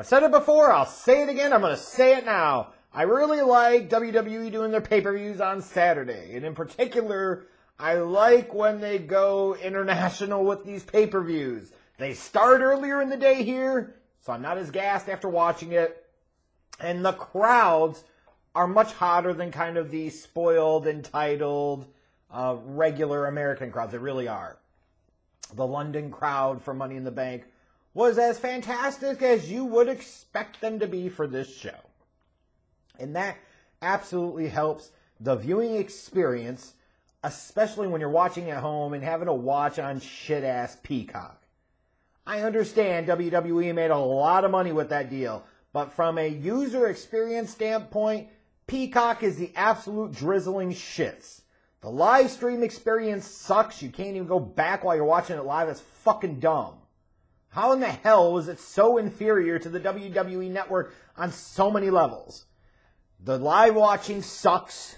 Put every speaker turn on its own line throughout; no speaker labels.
I've said it before, I'll say it again, I'm going to say it now. I really like WWE doing their pay per views on Saturday. And in particular, I like when they go international with these pay per views. They start earlier in the day here, so I'm not as gassed after watching it. And the crowds are much hotter than kind of the spoiled, entitled, uh, regular American crowds. They really are. The London crowd for Money in the Bank was as fantastic as you would expect them to be for this show. And that absolutely helps the viewing experience, especially when you're watching at home and having to watch on shit ass Peacock. I understand WWE made a lot of money with that deal, but from a user experience standpoint, Peacock is the absolute drizzling shits. The live stream experience sucks. You can't even go back while you're watching it live. It's fucking dumb. How in the hell was it so inferior to the WWE network on so many levels? The live watching sucks.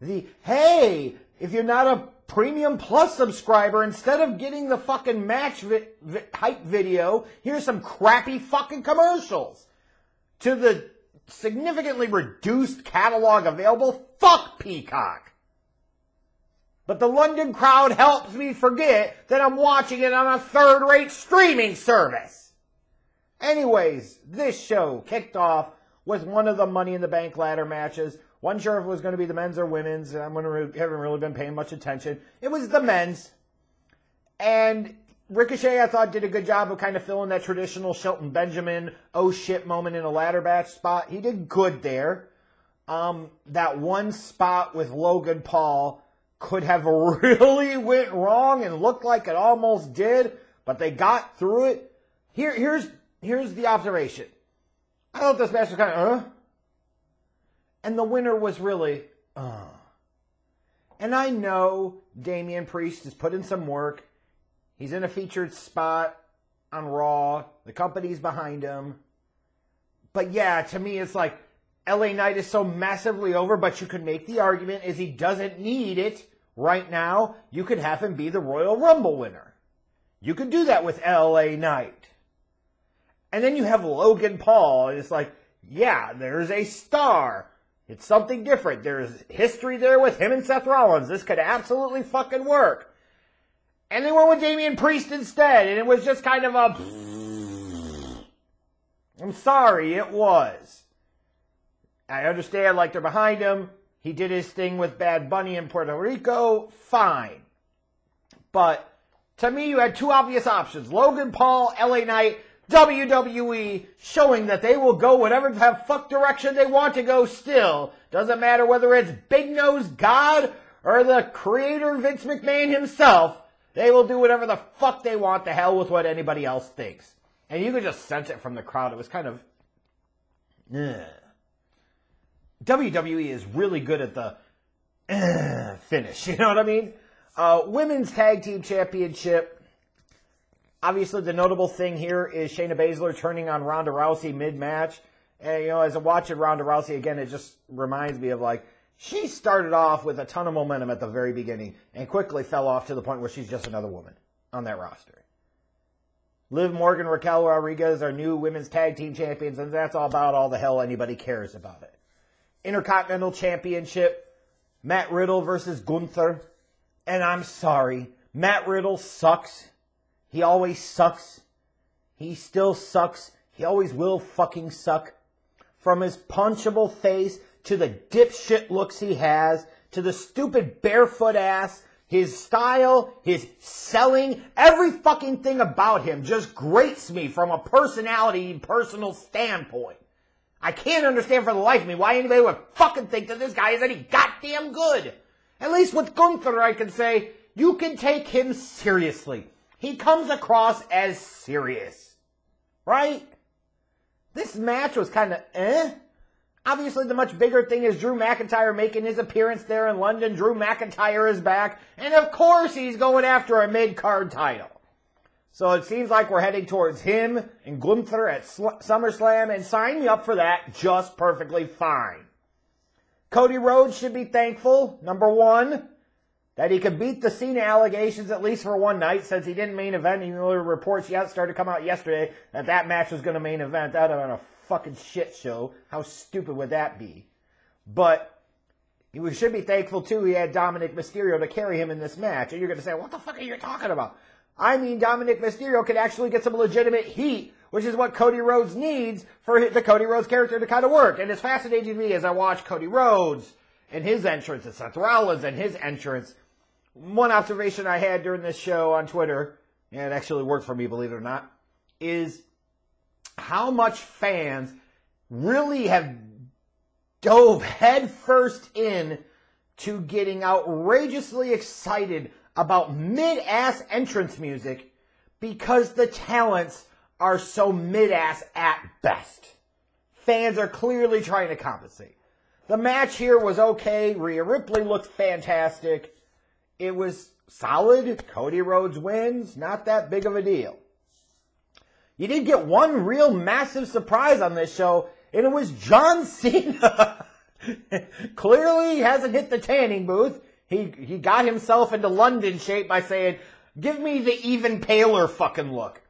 The, hey, if you're not a premium plus subscriber, instead of getting the fucking match vi- vi- hype video, here's some crappy fucking commercials. To the significantly reduced catalog available, fuck Peacock. But the London crowd helps me forget that I'm watching it on a third rate streaming service. Anyways, this show kicked off with one of the Money in the Bank ladder matches. Wasn't sure if it was going to be the men's or women's. I haven't really been paying much attention. It was the men's. And Ricochet, I thought, did a good job of kind of filling that traditional Shelton Benjamin, oh shit moment in a ladder match spot. He did good there. Um, that one spot with Logan Paul could have really went wrong and looked like it almost did, but they got through it. Here, here's, here's the observation. I thought this match was kind of, uh, and the winner was really, uh. And I know Damian Priest has put in some work. He's in a featured spot on Raw. The company's behind him. But yeah, to me, it's like LA Knight is so massively over, but you could make the argument is he doesn't need it right now. You could have him be the Royal Rumble winner. You could do that with LA Knight. And then you have Logan Paul. And it's like, yeah, there's a star. It's something different. There's history there with him and Seth Rollins. This could absolutely fucking work. And they went with Damian Priest instead, and it was just kind of a. I'm sorry, it was. I understand, like, they're behind him. He did his thing with Bad Bunny in Puerto Rico. Fine. But to me, you had two obvious options Logan Paul, LA Knight, WWE, showing that they will go whatever the fuck direction they want to go still. Doesn't matter whether it's Big Nose God or the creator Vince McMahon himself. They will do whatever the fuck they want, the hell with what anybody else thinks. And you could just sense it from the crowd. It was kind of. Ugh. WWE is really good at the uh, finish. You know what I mean? Uh, women's Tag Team Championship. Obviously, the notable thing here is Shayna Baszler turning on Ronda Rousey mid-match. And, you know, as I watch it, Ronda Rousey, again, it just reminds me of, like, she started off with a ton of momentum at the very beginning and quickly fell off to the point where she's just another woman on that roster. Liv Morgan, Raquel Rodriguez are new women's tag team champions, and that's all about all the hell anybody cares about it. Intercontinental Championship, Matt Riddle versus Gunther. And I'm sorry, Matt Riddle sucks. He always sucks. He still sucks. He always will fucking suck. From his punchable face to the dipshit looks he has, to the stupid barefoot ass, his style, his selling, every fucking thing about him just grates me from a personality, personal standpoint. I can't understand for the life of me why anybody would fucking think that this guy is any goddamn good. At least with Gunther, I can say, you can take him seriously. He comes across as serious. Right? This match was kind of eh. Obviously, the much bigger thing is Drew McIntyre making his appearance there in London. Drew McIntyre is back. And of course, he's going after a mid card title. So it seems like we're heading towards him and Gunther at SummerSlam, and sign me up for that just perfectly fine. Cody Rhodes should be thankful, number one, that he could beat the Cena allegations at least for one night since he didn't main event. Even though the reports yet started to come out yesterday that that match was going to main event. That would have been a fucking shit show. How stupid would that be? But we should be thankful too he had Dominik Mysterio to carry him in this match. And you're going to say, what the fuck are you talking about? I mean, Dominik Mysterio could actually get some legitimate heat, which is what Cody Rhodes needs for the Cody Rhodes character to kind of work. And it's fascinating to me as I watch Cody Rhodes and his entrance and Seth Rollins and his entrance. One observation I had during this show on Twitter, and it actually worked for me, believe it or not, is how much fans really have dove headfirst in to getting outrageously excited about mid-ass entrance music because the talents are so mid-ass at best. Fans are clearly trying to compensate. The match here was okay. Rhea Ripley looked fantastic. It was solid. Cody Rhodes wins. Not that big of a deal. You did get one real massive surprise on this show, and it was John Cena. Clearly, he hasn't hit the tanning booth. He he got himself into London shape by saying, "Give me the even paler fucking look."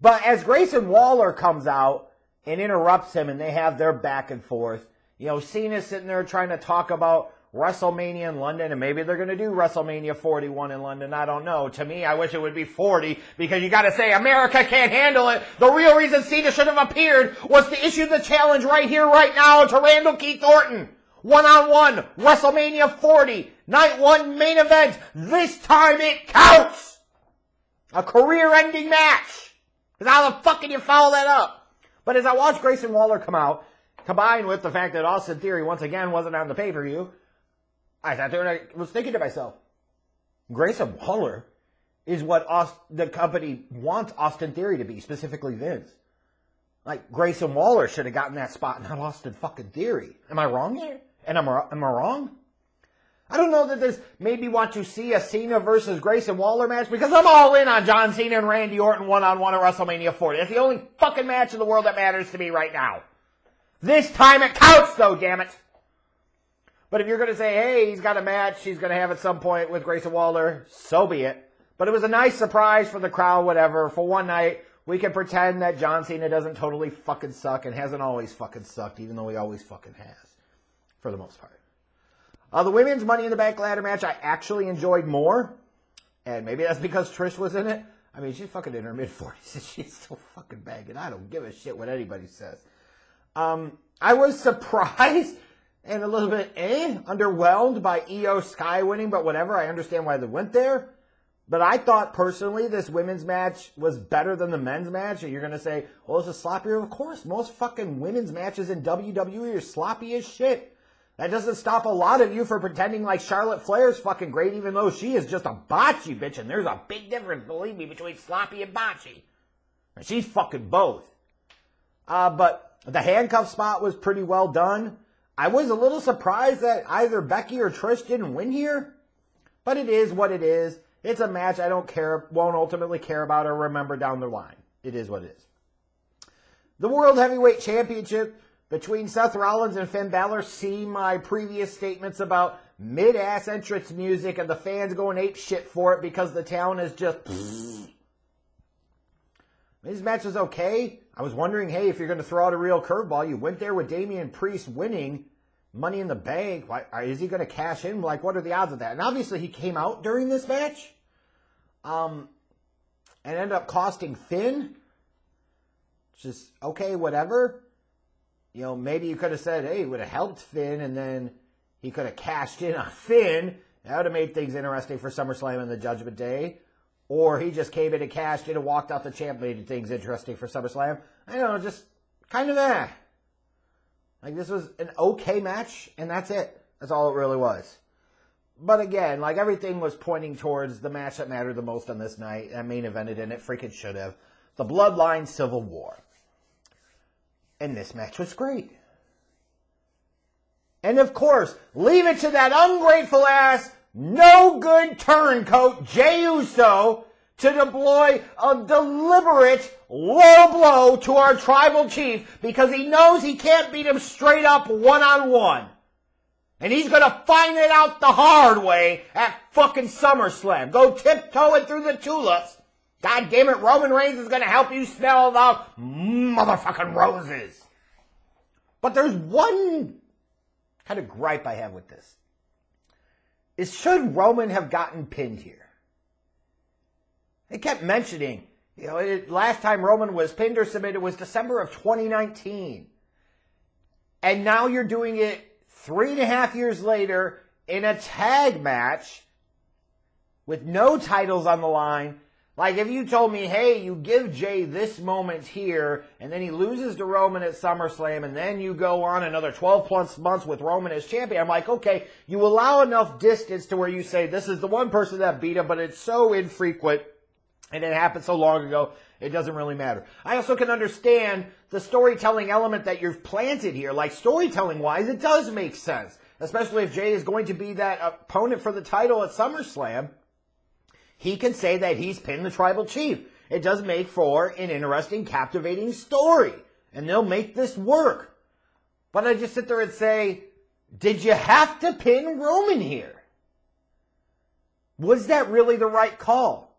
But as Grayson Waller comes out and interrupts him, and they have their back and forth, you know, Cena's sitting there trying to talk about WrestleMania in London, and maybe they're going to do WrestleMania 41 in London. I don't know. To me, I wish it would be 40 because you got to say America can't handle it. The real reason Cena should have appeared was to issue the challenge right here, right now to Randall Keith Orton. One on one, WrestleMania 40, night one main event. This time it counts. A career ending match. Because how the fuck can you follow that up? But as I watched Grayson Waller come out, combined with the fact that Austin Theory once again wasn't on the pay per view, I sat there and I was thinking to myself, Grayson Waller is what Aust- the company wants Austin Theory to be, specifically Vince. Like Grayson Waller should have gotten that spot, not Austin fucking Theory. Am I wrong here? And am I, am I wrong? I don't know that this maybe want to see a Cena versus Grayson Waller match because I'm all in on John Cena and Randy Orton one on one at WrestleMania 40. That's the only fucking match in the world that matters to me right now. This time it counts though, damn it. But if you're going to say, hey, he's got a match he's going to have at some point with Grayson Waller, so be it. But it was a nice surprise for the crowd, whatever. For one night, we can pretend that John Cena doesn't totally fucking suck and hasn't always fucking sucked, even though he always fucking has, for the most part. Uh, the women's Money in the Bank ladder match I actually enjoyed more, and maybe that's because Trish was in it. I mean, she's fucking in her mid 40s and she's still fucking banging. I don't give a shit what anybody says. Um, I was surprised and a little bit eh, underwhelmed by IYO SKY winning, but whatever. I understand why they went there. But I thought personally this women's match was better than the men's match. And you're going to say, well, it's a sloppier. Of course, most fucking women's matches in WWE are sloppy as shit. That doesn't stop a lot of you from pretending like Charlotte Flair's fucking great, even though she is just a botchy bitch. And there's a big difference, believe me, between sloppy and botchy. And she's fucking both. Uh, but the handcuff spot was pretty well done. I was a little surprised that either Becky or Trish didn't win here. But it is what it is. It's a match I don't care, won't ultimately care about or remember down the line. It is what it is. The World Heavyweight Championship between Seth Rollins and Finn Balor. See my previous statements about mid-ass entrance music and the fans going ape shit for it because the town is just. This match was okay. I was wondering, hey, if you're going to throw out a real curveball, you went there with Damian Priest winning Money in the Bank. Why, is he going to cash in? Like, what are the odds of that? And obviously, he came out during this match, um, and ended up costing Finn. Just okay, whatever. You know, maybe you could have said, hey, it would have helped Finn, and then he could have cashed in on Finn. That would have made things interesting for SummerSlam and the Judgment Day. Or he just came in and cashed in and walked out the champ, made things interesting for SummerSlam. I don't know, just kind of that. Like this was an okay match, and that's it. That's all it really was. But again, like everything was pointing towards the match that mattered the most on this night, and main evented, and it freaking should have. The Bloodline Civil War. And this match was great. And of course, leave it to that ungrateful ass, no good turncoat, Jey Uso, to deploy a deliberate low blow to our tribal chief because he knows he can't beat him straight up one on one. And he's gonna find it out the hard way at fucking SummerSlam. Go tiptoeing through the tulips. God damn it, Roman Reigns is gonna help you smell the motherfucking roses. But there's one kind of gripe I have with this. Is should Roman have gotten pinned here? They kept mentioning, you know, it, last time Roman was pinned or submitted was December of 2019. And now you're doing it three and a half years later in a tag match with no titles on the line. Like if you told me, hey, you give Jey this moment here, and then he loses to Roman at SummerSlam, and then you go on another 12 plus months with Roman as champion, I'm like, okay, you allow enough distance to where you say this is the one person that beat him, but it's so infrequent and it happened so long ago, it doesn't really matter. I also can understand the storytelling element that you've planted here. Like storytelling wise, it does make sense. Especially if Jey is going to be that opponent for the title at SummerSlam. He can say that he's pinned the tribal chief. It does make for an interesting, captivating story. And they'll make this work. But I just sit there and say, did you have to pin Roman here? Was that really the right call?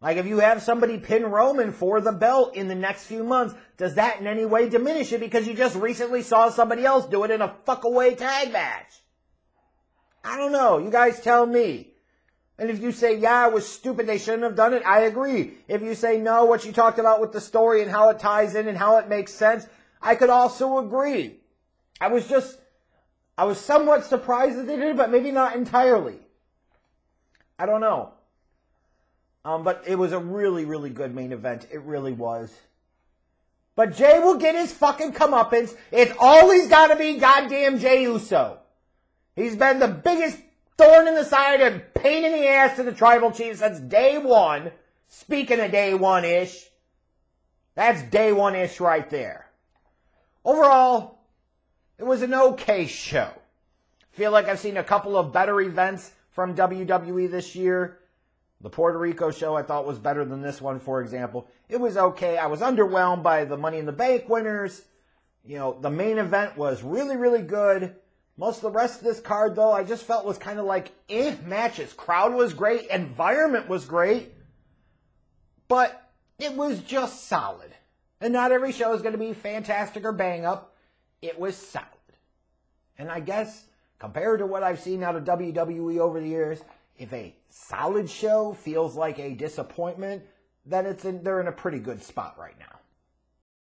Like if you have somebody pin Roman for the belt in the next few months, does that in any way diminish it because you just recently saw somebody else do it in a fuck away tag match? I don't know. You guys tell me. And if you say, yeah, it was stupid, they shouldn't have done it, I agree. If you say, no, what you talked about with the story and how it ties in and how it makes sense, I could also agree. I was just, I was somewhat surprised that they did it, but maybe not entirely. I don't know. Um, but it was a really, really good main event. It really was. But Jey will get his fucking comeuppance. It's always gotta be goddamn Jey Uso. He's been the biggest thorn in the side and pain in the ass to the tribal chief since day one. Speaking of day one-ish. That's day one-ish right there. Overall, it was an okay show. Feel like I've seen a couple of better events from WWE this year. The Puerto Rico show I thought was better than this one, for example. It was okay. I was underwhelmed by the Money in the Bank winners. You know, the main event was really, really good. Most of the rest of this card, though, I just felt was kind of like eh matches. Crowd was great, environment was great, but it was just solid. And not every show is going to be fantastic or bang up. It was solid. And I guess compared to what I've seen out of WWE over the years, if a solid show feels like a disappointment, then it's in, they're in a pretty good spot right now.